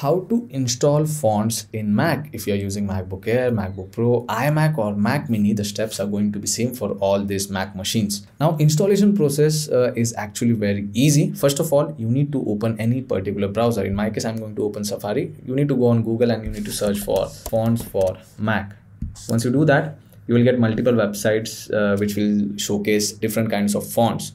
how to install fonts in Mac. If you're using MacBook Air, MacBook Pro, iMac or Mac Mini, the steps are going to be same for all these Mac machines. Now installation process uh, is actually very easy. First of all, you need to open any particular browser. In my case, I'm going to open Safari. You need to go on Google and you need to search for fonts for Mac. Once you do that, you will get multiple websites uh, which will showcase different kinds of fonts.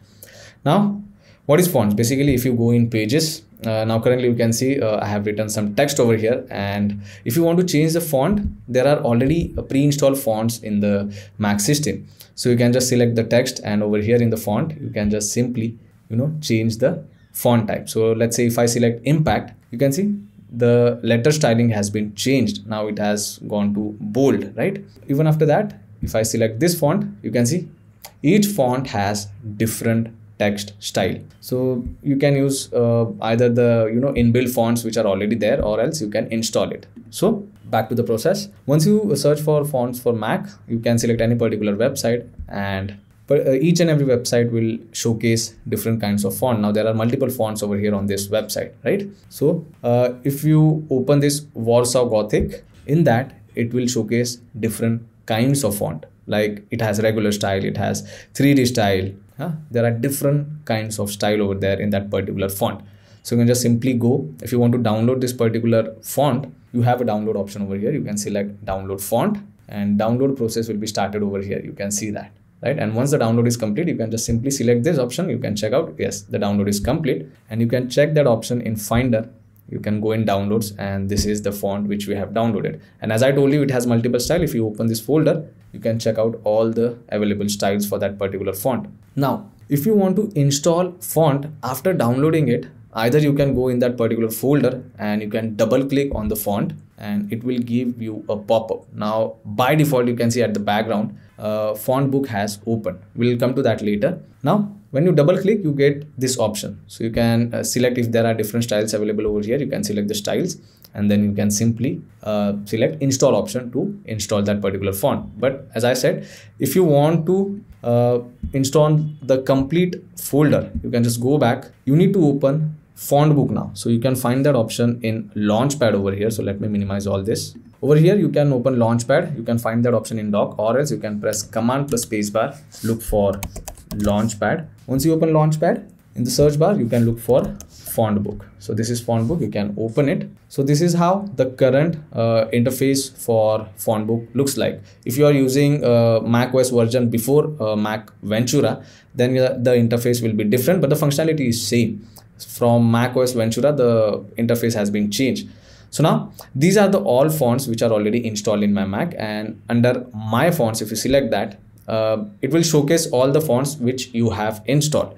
Now, what is fonts? Basically, if you go in pages, uh, now currently you can see uh, I have written some text over here. And if you want to change the font there are already pre-installed fonts in the Mac system. So you can just select the text and over here in the font you can just simply you know change the font type. So let's say if I select impact you can see the letter styling has been changed. Now it has gone to bold right? Even after that if I select this font you can see each font has different text style. So you can use uh, either the you know inbuilt fonts which are already there or else you can install it. So back to the process. Once you search for fonts for mac you can select any particular website and but uh, each and every website will showcase different kinds of font. Now there are multiple fonts over here on this website right? So uh, if you open this warsaw gothic in that it will showcase different kinds of font like it has regular style it has 3d style. Huh? there are different kinds of style over there in that particular font. So you can just simply go if you want to download this particular font you have a download option over here. You can select download font and download process will be started over here. You can see that right? And once the download is complete you can just simply select this option. You can check out yes the download is complete. And you can check that option in finder. You can go in downloads and this is the font which we have downloaded. And as i told you it has multiple style. If you open this folder you can check out all the available styles for that particular font. Now if you want to install font after downloading it either you can go in that particular folder and you can double click on the font and it will give you a pop-up. Now by default you can see at the background uh, font book has opened. We'll come to that later. Now when you double click you get this option. So you can uh, select if there are different styles available over here. You can select the styles and then you can simply uh, select install option to install that particular font. But as i said if you want to uh, install the complete folder you can just go back. You need to open font book now. So you can find that option in launchpad over here. So let me minimize all this. Over here you can open launchpad. You can find that option in dock or else you can press command plus spacebar look for launchpad. Once you open launchpad in the search bar you can look for font book. So this is font book. You can open it. So this is how the current uh, interface for font book looks like. If you are using uh, mac os version before uh, mac ventura then the interface will be different but the functionality is same. From mac os ventura the interface has been changed. So now these are the all fonts which are already installed in my mac and under my fonts if you select that uh, it will showcase all the fonts which you have installed.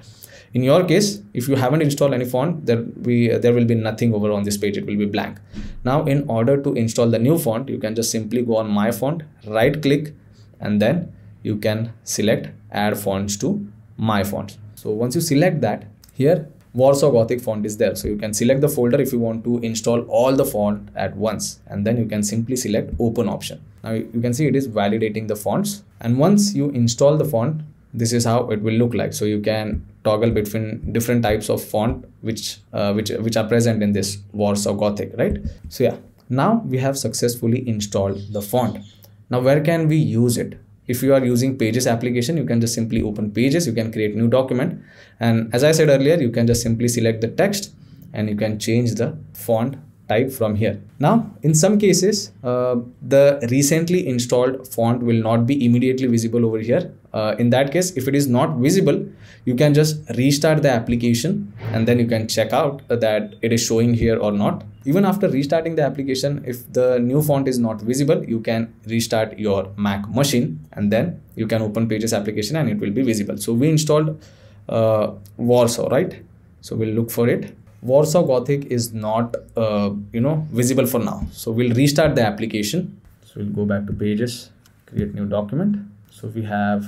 In your case if you haven't installed any font there we there will be nothing over on this page. It will be blank. Now in order to install the new font you can just simply go on my font right click and then you can select add fonts to my fonts so once you select that here Warsaw Gothic font is there. So you can select the folder if you want to install all the font at once and then you can simply select open option. Now you can see it is validating the fonts and once you install the font this is how it will look like. So you can toggle between different types of font which uh, which which are present in this Warsaw Gothic, right? So yeah, now we have successfully installed the font. Now where can we use it? If you are using pages application you can just simply open pages you can create new document. And as i said earlier you can just simply select the text and you can change the font type from here. Now in some cases uh, the recently installed font will not be immediately visible over here. Uh, in that case if it is not visible you can just restart the application and then you can check out that it is showing here or not. Even after restarting the application if the new font is not visible you can restart your mac machine and then you can open pages application and it will be visible. So we installed uh, warsaw right? So we'll look for it warsaw gothic is not uh, you know visible for now. So we'll restart the application. So we'll go back to pages create new document. So we have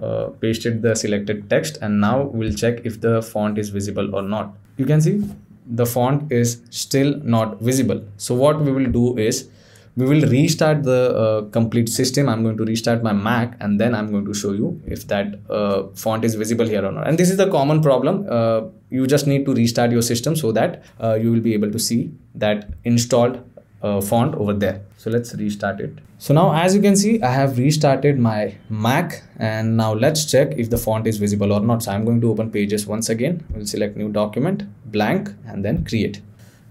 uh, pasted the selected text and now we'll check if the font is visible or not. You can see the font is still not visible. So what we will do is we will restart the uh, complete system. I'm going to restart my mac and then i'm going to show you if that uh, font is visible here or not. And this is the common problem. Uh, you just need to restart your system so that uh, you will be able to see that installed uh, font over there. So let's restart it. So now as you can see i have restarted my mac and now let's check if the font is visible or not. So i'm going to open pages once again. We'll select new document blank and then create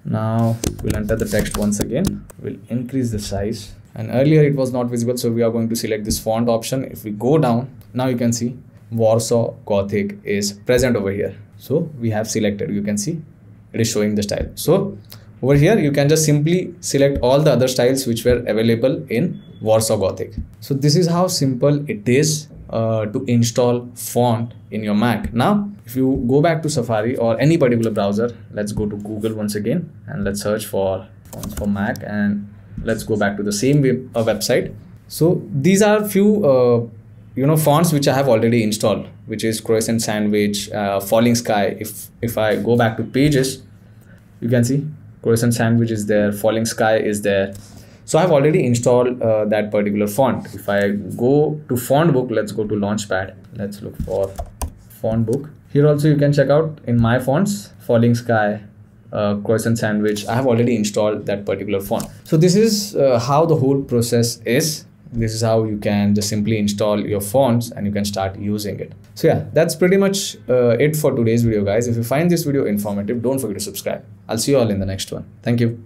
now we'll enter the text once again. We'll increase the size. And earlier it was not visible so we are going to select this font option. If we go down now you can see warsaw gothic is present over here. So we have selected. You can see it is showing the style. So over here, you can just simply select all the other styles which were available in Warsaw Gothic. So this is how simple it is uh, to install font in your Mac. Now, if you go back to Safari or any particular browser, let's go to Google once again and let's search for fonts for Mac and let's go back to the same web, uh, website. So these are few uh, you know fonts which I have already installed, which is Croissant Sandwich, uh, Falling Sky. If if I go back to Pages, you can see croissant sandwich is there falling sky is there so i've already installed uh, that particular font. If i go to font book let's go to launchpad. Let's look for font book. Here also you can check out in my fonts falling sky uh, croissant sandwich. I have already installed that particular font. So this is uh, how the whole process is. This is how you can just simply install your fonts and you can start using it. So yeah that's pretty much uh, it for today's video guys. If you find this video informative don't forget to subscribe. I'll see you all in the next one. Thank you